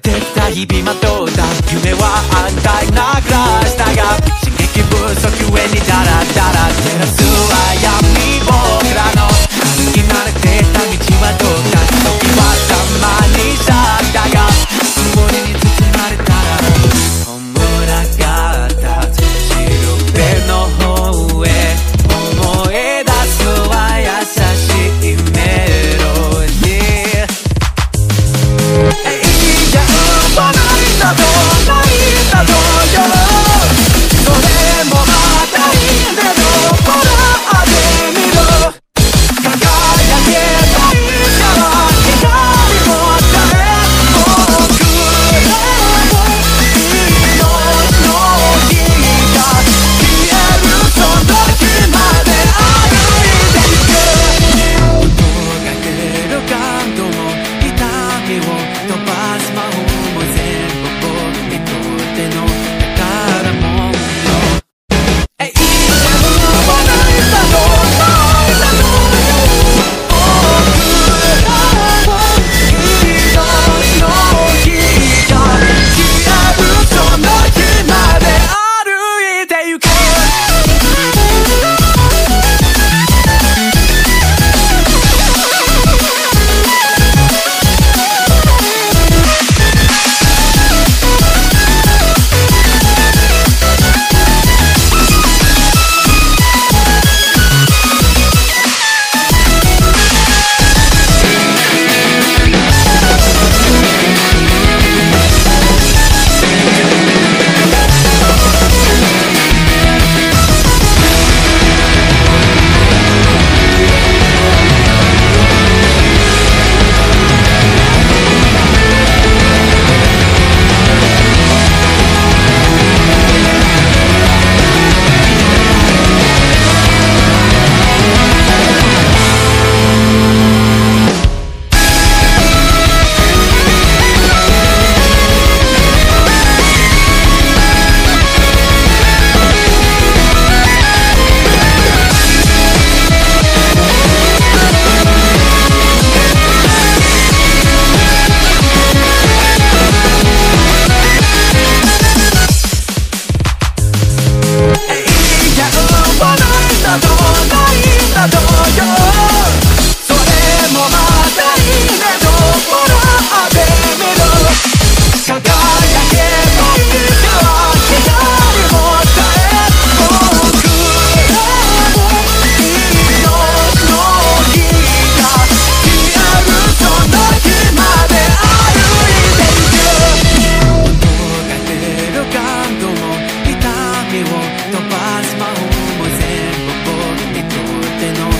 てきた日々はどうだ。夢は安泰な暮らしだが刺激不足上にダラダラ照らす。とパス魔法も全部僕にとっての